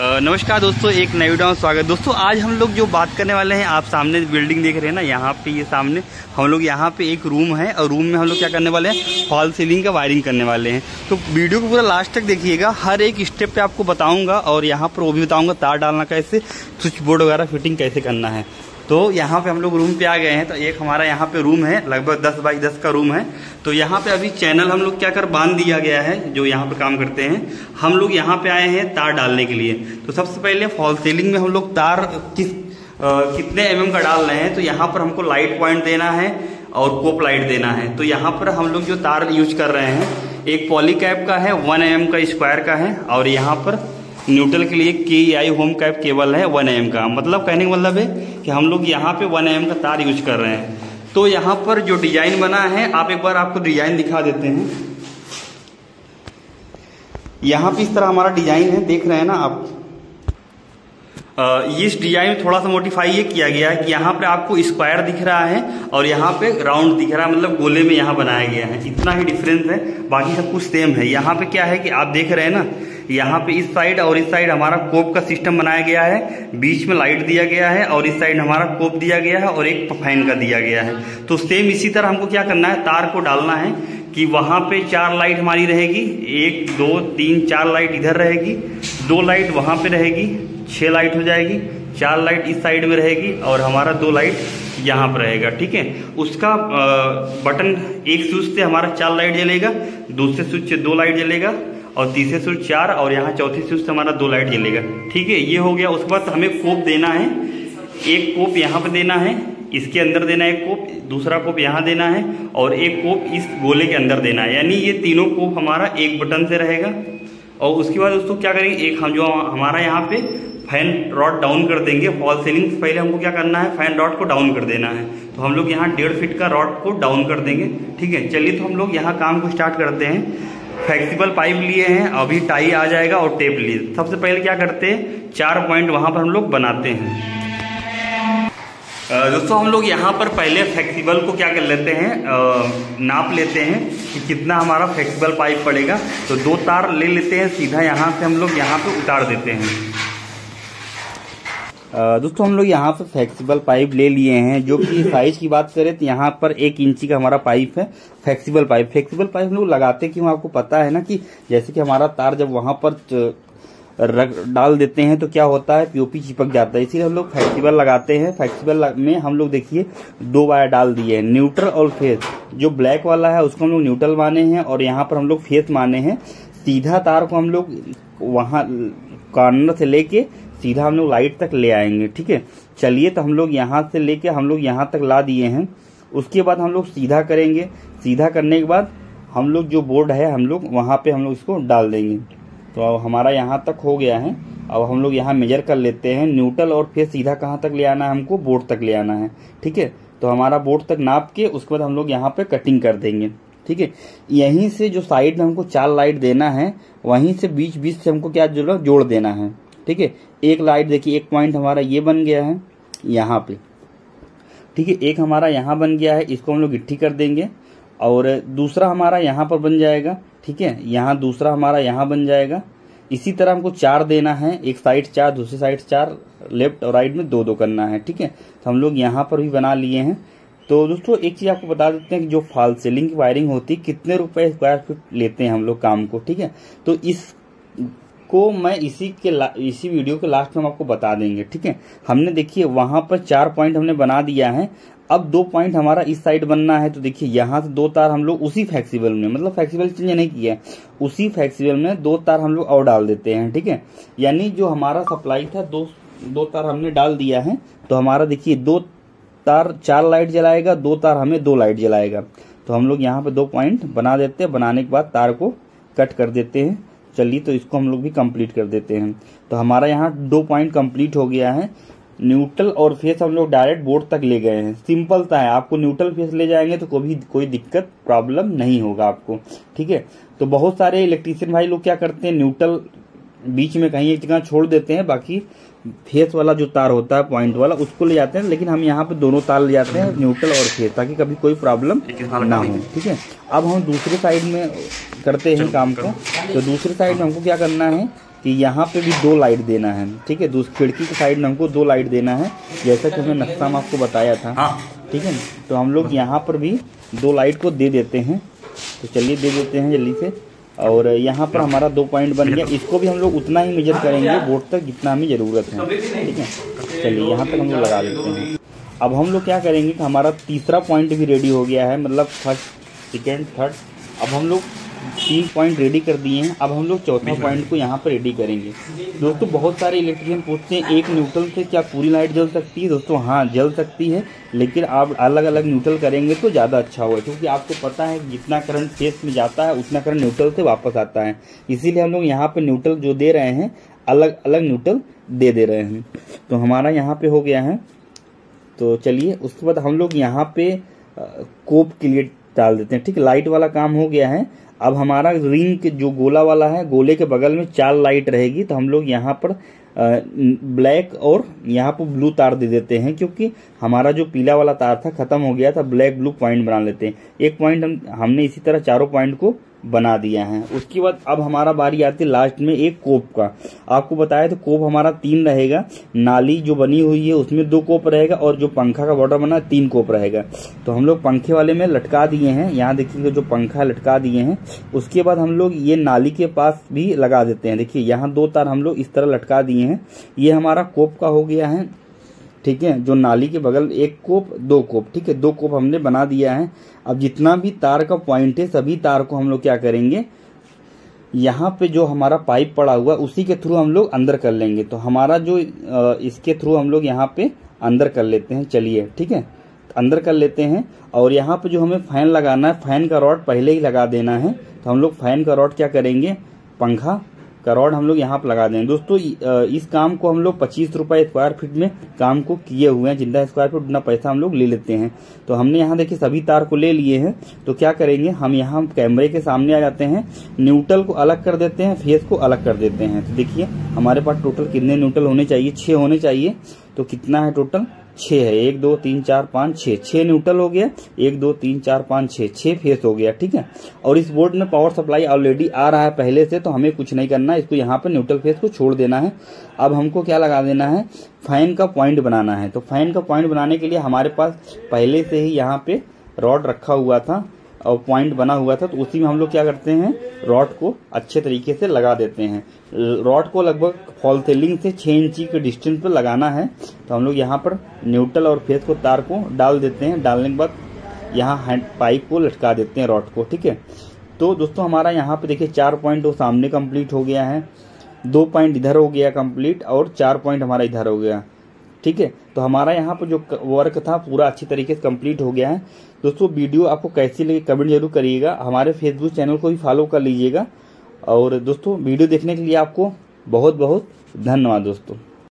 नमस्कार दोस्तों, एक नए वीडियो में स्वागत। दोस्तों, आज हम लोग जो बात करने वाले हैं, आप सामने बिल्डिंग देख रहे हैं ना, यहाँ पे ये सामने, हम लोग यहाँ पे एक रूम है, और रूम में हम लोग क्या करने वाले हैं फॉल सीलिंग का वायरिंग करने वाले हैं। तो वीडियो को पूरा लास्ट तक देखिएगा, हर एक स्टेप पे आपको बताऊँगा, और यहाँ पर वो भी बताऊँगा, तार डालना कैसे, स्विच बोर्ड वगैरह फिटिंग कैसे करना है। तो यहाँ पे हम लोग रूम पे आ गए हैं तो एक हमारा यहाँ पे रूम है लगभग 10 बाई 10 का रूम है। तो यहाँ पे अभी चैनल हम लोग क्या कर बाँध दिया गया है जो यहाँ पे काम करते हैं। हम लोग यहाँ पे आए हैं तार डालने के लिए। तो सबसे पहले फॉल सीलिंग में हम लोग तार किस अ, कितने एम का डाल रहे हैं तो यहाँ पर हमको लाइट पॉइंट देना है और कोप लाइट देना है। तो यहाँ पर हम लोग जो तार यूज़ कर रहे हैं एक पॉली कैप का है वन एम का स्क्वायर का है और यहाँ पर न्यूट्रल के लिए के आई होम कैप केबल है वन एम का। मतलब कहने का मतलब है कि हम लोग यहाँ पे वन एम का तार यूज़ कर रहे हैं। तो यहाँ पर जो डिज़ाइन बना है, आप एक बार आपको डिज़ाइन दिखा देते हैं। यहाँ पे इस तरह हमारा डिज़ाइन है, देख रहे हैं ना आप? इस डिज़ाइन थोड़ा सा मोडिफाई ये किया गया है कि यहाँ पे आपको स्क्वायर दिख रहा है और यहाँ पे राउंड दिख रहा है मतलब गोले में यहाँ बनाया गया है। इतना ही डिफरेंस है, बाकी सब कुछ सेम है। यहाँ पे क्या है कि आप देख रहे हैं ना यहाँ पे इस साइड और इस साइड हमारा कोप का सिस्टम बनाया गया है। बीच में लाइट दिया गया है और इस साइड हमारा कोप दिया गया है और एक फ़ैन का दिया गया है। तो सेम इसी तरह हमको क्या करना है? तार को डालना है कि वहाँ पे चार लाइट हमारी रहेगी। एक, दो, तीन, चार लाइट इधर रहेगी। दो लाइट वहाँ पे रहेगी, छह लाइट हो जाएगी। चार लाइट इस साइड में रहेगी और हमारा दो लाइट यहाँ पर रहेगा, ठीक है? उसका बटन एक स्विच से हमारा चार लाइट जलेगा, दूसरे स्विच से दो लाइट जलेगा। और तीसरे स्विच चार और यहाँ चौथी स्विच से हमारा दो लाइट जलेगा। ठीक है, ये हो गया। उसके बाद हमें कोप देना है। एक कोप यहाँ पर देना है, इसके अंदर देना है एक कोप, दूसरा कोप यहाँ देना है और एक कोप इस गोले के अंदर देना है। यानी ये तीनों कोप हमारा एक बटन से रहेगा। और उसके बाद दोस्तों क्या करेंगे? एक हम जो हमारा यहाँ पे फ़ैन रॉड डाउन कर देंगे। फॉल सीलिंग से पहले हमको क्या करना है? फ़ैन रॉड को डाउन कर देना है। तो हम लोग यहाँ डेढ़ फीट का रॉड को डाउन कर देंगे। ठीक है, चलिए तो हम लोग यहाँ काम को स्टार्ट करते हैं। फ्लेक्सिबल पाइप लिए हैं, अभी टाई आ जाएगा और टेप लिए। सबसे पहले क्या करते हैं? चार पॉइंट वहाँ पर हम लोग बनाते हैं। दोस्तों, हम लोग यहाँ पर पहले फ्लेक्सिबल को क्या कर लेते हैं? नाप लेते हैं कि कितना हमारा फ्लेक्सिबल पाइप पड़ेगा। तो दो तार ले लेते हैं, सीधा यहाँ से हम लोग यहाँ पर उतार देते हैं। दोस्तों, हम लोग यहाँ पे फ्लेक्सिबल पाइप ले लिए हैं, जो कि साइज़ की बात करें तो यहाँ पर एक इंची का हमारा पाइप है फ्लेक्सिबल पाइप फ्लेक्सिबल पाइप हम लोग लगाते क्यों आपको पता है ना कि जैसे कि हमारा तार जब वहाँ पर रख, डाल देते हैं तो क्या होता है? पीओपी चिपक जाता है। इसीलिए हम लोग फ्लेक्सिबल लगाते हैं। फ्लेक्सिबल में हम लोग देखिए, दो वायर डाल दिए हैं न्यूट्रल और फेस जो ब्लैक वाला है, उसको हम लोग न्यूट्रल माने हैं और यहाँ पर हम लोग फेस माने हैं। सीधा तार को हम लोग वहाँ कॉर्नर से लेके सीधा हम लोग लाइट तक ले आएँगे, ठीक है? चलिए तो हम लोग यहाँ से लेके हम लोग यहाँ तक ला दिए हैं। उसके बाद हम लोग सीधा करेंगे। सीधा करने के बाद हम लोग जो बोर्ड है, हम लोग वहाँ पे हम लोग इसको डाल देंगे। तो अब हमारा यहाँ तक हो गया है। अब हम लोग यहाँ मेजर कर लेते हैं। न्यूट्रल और फिर सीधा कहाँ तक ले आना है? हमको बोर्ड तक ले आना है, ठीक है? तो हमारा बोर्ड तक नाप के उसके बाद हम लोग यहाँ पे कटिंग कर देंगे, ठीक है? यहीं से जो साइड में हमको चार लाइट देना है, वहीं से बीच बीच से हमको क्या जोड़ जोड़ देना है? ठीक है? एक लाइट देखिए, एक पॉइंट हमारा ये बन गया है, यहाँ पे। ठीक है? एक हमारा यहाँ बन गया है, इसको हम लोग गिट्ठी कर देंगे, और दूसरा हमारा यहाँ पर बन जाएगा, ठीक है? यहाँ दूसरा हमारा यहाँ बन जाएगा। इसी तरह हमको चार देना है, एक साइड चार, दूसरी साइड चार लेफ़्ट और राइट में दो दो करना है, ठीक है? तो हम लोग यहाँ पर भी बना लिए हैं। तो दोस्तों, एक चीज़ आपको बता देते हैं कि जो फॉल सीलिंग की वायरिंग होती है, कितने रुपए स्क्वायर फीट लेते हैं हम लोग काम को, ठीक है? तो इस को मैं इसी के इसी वीडियो के लास्ट में हम आपको बता देंगे, ठीक है? हमने देखिए, वहाँ पर चार पॉइंट हमने बना दिया है। अब दो पॉइंट हमारा इस साइड बनना है तो देखिए, यहाँ से दो तार हम लोग उसी फ्लेक्सिबल में मतलब फ्लेक्सिबल चेंज नहीं किया उसी फ्लेक्सिबल में दो तार हम लोग और डाल देते हैं, ठीक है? यानी जो हमारा सप्लाई था, दो दो तार हमने डाल दिया है तो हमारा देखिए, दो तार चार लाइट जलाएगा, दो तार हमें दो लाइट जलाएगा। तो हम लोग यहाँ पे दो पॉइंट बना देते हैं, बनाने के बाद तार को कट कर देते हैं। चलिए तो इसको हम लोग भी कंप्लीट कर देते हैं। तो हमारा यहाँ दो पॉइंट कंप्लीट हो गया है। न्यूट्रल और फेस हम लोग डायरेक्ट बोर्ड तक ले गए हैं। सिंपल सा है। आपको न्यूट्रल फेस ले जाएँगे तो कोई कोई दिक्कत प्रॉब्लम नहीं होगा आपको। ठीक है? तो बहुत सारे इलेक्ट्रीशियन भाई लोग क्या करते हैं? न्यूट्रल बीच में कहीं एक जगह छोड़ देते हैं बाकी फेस वाला जो तार होता है पॉइंट वाला उसको ले जाते हैं लेकिन हम यहाँ पे दोनों तार ले जाते हैं न्यूट्रल और फेस ताकि कभी कोई प्रॉब्लम ना हो ठीक है? अब हम दूसरे साइड में करते हैं काम को। तो दूसरे साइड में हमको क्या करना है कि यहाँ पे भी दो लाइट देना है ठीक है? दूसरी खिड़की की साइड में हमको दो लाइट देना है जैसा कि हमने नक्शा में आपको बताया था हाँ। ठीक है? तो हम लोग यहाँ पर भी दो लाइट को दे देते हैं। तो चलिए दे देते हैं जल्दी से। और यहाँ पर हमारा दो पॉइंट बन गया। इसको भी हम लोग उतना ही मेजर करेंगे बोर्ड तक जितना हमें ज़रूरत है। ठीक है? चलिए, यहाँ तक हम लोग लगा देते हैं। अब हम लोग क्या करेंगे कि हमारा तीसरा पॉइंट भी रेडी हो गया है मतलब फ़र्स्ट सेकेंड थर्ड अब हम लोग तीन पॉइंट रेडी कर दिए हैं। अब हम लोग चौथा पॉइंट को यहाँ पर रेडी करेंगे। दोस्तों, बहुत सारे इलेक्ट्रिशियन पूछते हैं, एक न्यूट्रल से क्या पूरी लाइट जल सकती है? दोस्तों हाँ जल सकती है, लेकिन आप अलग अलग न्यूट्रल करेंगे तो ज़्यादा अच्छा होगा, क्योंकि आपको पता है जितना करंट फेस में जाता है, उतना करंट न्यूट्रल से वापस आता है। इसीलिए हम लोग यहाँ पे न्यूट्रल जो दे रहे हैं अलग अलग न्यूट्रल दे दे रहे हैं। तो हमारा यहाँ पे हो गया है। तो चलिए, उसके बाद हम लोग यहाँ पे कोप के लिए डाल देते हैं। ठीक लाइट वाला काम हो गया है। अब हमारा रिंग जो गोला वाला है, गोले के बगल में चार लाइट रहेगी तो हम लोग यहाँ पर ब्लैक और यहाँ पर ब्लू तार दे देते हैं, क्योंकि हमारा जो पीला वाला तार था, खत्म हो गया था ब्लैक ब्लू पॉइंट बना लेते हैं। एक पॉइंट हम, हमने इसी तरह चारों पॉइंट को बना दिया है। उसके बाद अब हमारा बारी आती है लास्ट में एक कोप का। आपको बताया तो कोप हमारा तीन रहेगा। नाली जो बनी हुई है, उसमें दो कोप रहेगा और जो पंखा का बॉर्डर बना तीन कोप रहेगा। तो हम लोग पंखे वाले में लटका दिए हैं। यहाँ देखिए जो पंखा लटका दिए हैं। उसके बाद हम लोग ये नाली के पास भी लगा देते हैं। देखिए, यहाँ दो तार हम लोग इस तरह लटका दिए हैं। ये हमारा कोप का हो गया है। ठीक है, जो नाली के बगल एक कोप, दो कोप, ठीक है, दो कोप हमने बना दिया है। अब जितना भी तार का पॉइंट है, सभी तार को हम लोग क्या करेंगे? यहाँ पे जो हमारा पाइप पड़ा हुआ, उसी के थ्रू हम लोग अंदर कर लेंगे। तो हमारा जो इसके थ्रू हम लोग यहाँ पे अंदर कर लेते हैं, चलिए, ठीक है? अंदर कर लेते हैं, और यहाँ पे जो हमें फ़ैन लगाना है फ़ैन का रॉड पहले ही लगा देना है। तो हम लोग फ़ैन का रॉड क्या करेंगे? पंखा का रॉड हम लोग यहाँ पर लगा देंगे दोस्तों इस काम को हम लोग पच्चीस रुपए स्क्वायर फीट में काम को किए हुए हैं। जितना स्क्वायर फीट उतना पैसा हम लोग ले लेते हैं। तो हमने यहाँ देखिए सभी तार को ले लिए हैं। तो क्या करेंगे, हम यहाँ कैमरे के सामने आ जाते हैं न्यूट्रल को अलग कर देते हैं फेस को अलग कर देते हैं। तो देखिए, हमारे पास टोटल कितने न्यूट्रल होने चाहिए? छह होने चाहिए। तो कितना है टोटल छह है। एक, दो, तीन, चार, पाँच, छह। छह न्यूट्रल हो गया। एक, दो, तीन, चार, पाँच, छह। छह फेस हो गया, ठीक है? और इस बोर्ड में पावर सप्लाई ऑलरेडी आ रहा है पहले से तो हमें कुछ नहीं करना है। इसको यहाँ पे न्यूट्रल फेस को छोड़ देना है। अब हमको क्या लगा देना है? फ़ैन का पॉइंट बनाना है। तो फ़ैन का पॉइंट बनाने के लिए हमारे पास पहले से ही यहाँ पे रॉड रखा हुआ था। पॉइंट बना हुआ था तो उसी में हम लोग क्या करते हैं रॉड को अच्छे तरीके से लगा देते हैं। रॉड को लगभग फॉल सेलिंग से छः इंची के डिस्टेंस पर लगाना है तो हम लोग यहाँ पर न्यूट्रल और फेस को तार को डाल देते हैं। डालने के बाद यहाँ हैंड पाइप को लटका देते हैं रॉड को, ठीक है? तो दोस्तों, हमारा यहाँ पे देखिए, चार पॉइंट वो सामने कंप्लीट हो गया है, दो पॉइंट इधर हो गया कंप्लीट और चार पॉइंट हमारा इधर हो गया। ठीक है? तो हमारा यहाँ पर जो वर्क था, पूरा अच्छी तरीके से कंप्लीट हो गया है। दोस्तों वीडियो आपको कैसी लगी कमेंट ज़रूर करिएगा। हमारे फेसबुक चैनल को भी फॉलो कर लीजिएगा। और दोस्तों वीडियो देखने के लिए आपको बहुत बहुत धन्यवाद, दोस्तों।